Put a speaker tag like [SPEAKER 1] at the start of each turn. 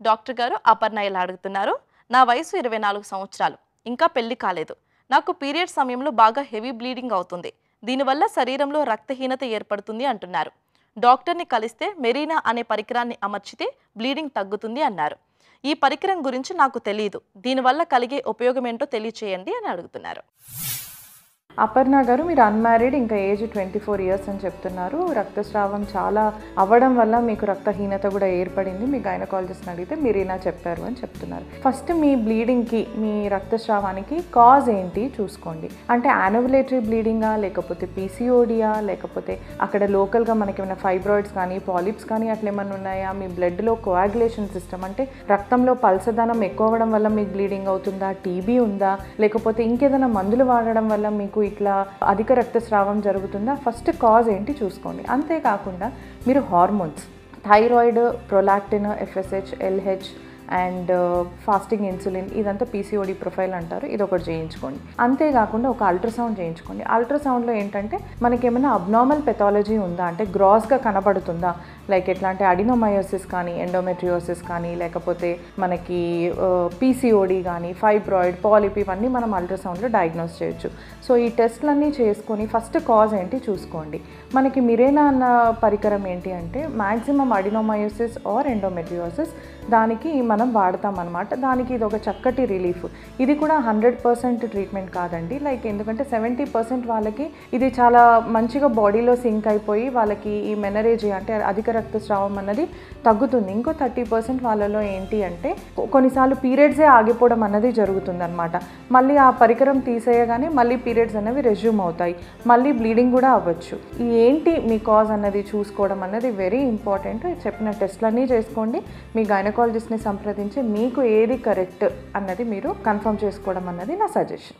[SPEAKER 1] Doctor గారు అపర్ణ ఇలా అడుగుతున్నారు. నా వయసు ఇరవై నాలుగు సంవత్సరాలు. ఇంకా పెళ్ళి కాలేదు. నాకు పీరియడ్ సమయంలో బాగా హెవీ బ్లీడింగ్ అవుతుంది. దీనివల్ల శరీరంలో రక్తహీనత ఏర్పడుతుంది అంటున్నారు. డాక్టర్ని కలిస్తే మెరీనా అనే పరికరాన్ని అమర్చితే బ్లీడింగ్ తగ్గుతుంది అన్నారు. ఈ పరికరం గురించి నాకు తెలియదు దీనివల్ల కలిగే ఉపయోగం ఏంటో తెలియచేయండి అని అడుగుతున్నారు.
[SPEAKER 2] అపర్ణ గారు మీరు అన్మ్యారీడ్ ఇంకా ఏజ్ ట్వంటీ ఫోర్ ఇయర్స్ అని చెప్తున్నారు. రక్తస్రావం చాలా అవ్వడం వల్ల మీకు రక్తహీనత కూడా ఏర్పడింది. మీ గైనకాలజిస్ట్ని అడిగితే మీరు ఇలా చెప్పారు అని చెప్తున్నారు. ఫస్ట్ మీ బ్లీడింగ్కి మీ రక్తస్రావానికి కాజ్ ఏంటి చూసుకోండి. అంటే యానోవులేటరీ బ్లీడింగా లేకపోతే పీసీఓడియా లేకపోతే అక్కడ లోకల్గా మనకి ఏమైనా ఫైబ్రాయిడ్స్ కానీ పాలిప్స్ కానీ అట్లా ఏమైనా ఉన్నాయా? మీ బ్లడ్లో కోయాగులేషన్ సిస్టమ్ అంటే రక్తంలో పల్సదనం ఎక్కువ అవ్వడం వల్ల మీకు బ్లీడింగ్ అవుతుందా? టీబీ ఉందా? లేకపోతే ఇంకేదైనా మందులు వాడడం వల్ల మీకు ఇట్లా అధిక రక్తస్రావం జరుగుతుందా? ఫస్ట్ కాజ్ ఏంటి చూసుకోండి. అంతేకాకుండా మీరు hormones thyroid prolactin FSH LH and uh, fasting insulin ఇదంతా పీసీఓడి ప్రొఫైల్ అంటారు. ఇది ఒకటి చేయించుకోండి. అంతేకాకుండా ఒక అల్ట్రాసౌండ్ చేయించుకోండి. అల్ట్రాసౌండ్లో ఏంటంటే మనకి ఏమైనా అబ్నార్మల్ పెథాలజీ ఉందా? అంటే గ్రాస్గా కనబడుతుందా? లైక్ ఎట్లా అంటే అడినోమయోసిస్ కానీ ఎండోమెట్రియోసిస్ కానీ లేకపోతే మనకి uh, పీసీఓడి కానీ ఫైబ్రాయిడ్ పాలిప్ ఇవన్నీ మనం అల్ట్రాసౌండ్లో డయాగ్నోస్ చేయొచ్చు. సో ఈ టెస్ట్లన్నీ చేసుకొని ఫస్ట్ కాజ్ ఏంటి చూసుకోండి. మనకి మిరేనా అన్న పరికరం ఏంటి అంటే మ్యాక్సిమం అడినోమయోసిస్ ఆర్ ఎండోమెట్రియోసిస్ దానికి మన వాడతాం అనమాట దానికి ఇది ఒక చక్కటి రిలీఫ్. ఇది కూడా హండ్రెడ్ పర్సెంట్ ట్రీట్మెంట్ కాదండి. లైక్ ఎందుకంటే సెవెంటీ పర్సెంట్ వాళ్ళకి ఇది చాలా మంచిగా బాడీలో సింక్ అయిపోయి వాళ్ళకి ఈ మెనరేజీ అంటే అధిక రక్తస్రావం అన్నది తగ్గుతుంది. ఇంకో థర్టీ పర్సెంట్ వాళ్ళలో ఏంటి అంటే కొన్నిసార్లు పీరియడ్సే ఆగిపోవడం అన్నది జరుగుతుంది అనమాట మళ్ళీ ఆ పరికరం తీసేయగానే మళ్ళీ పీరియడ్స్ అనేవి రెజ్యూమ్ అవుతాయి. మళ్ళీ బ్లీడింగ్ కూడా అవ్వచ్చు. ఈ ఏంటి మీ కాజ్ అన్నది చూసుకోవడం అన్నది వెరీ ఇంపార్టెంట్. చెప్పిన టెస్ట్లన్నీ చేసుకోండి. మీ గైనకాలజిస్ట్ని సంప్రదించి మీకు ఏది కరెక్ట్ అన్నది మీరు కన్ఫర్మ్ చేసుకోవడం అన్నది నా సజెషన్.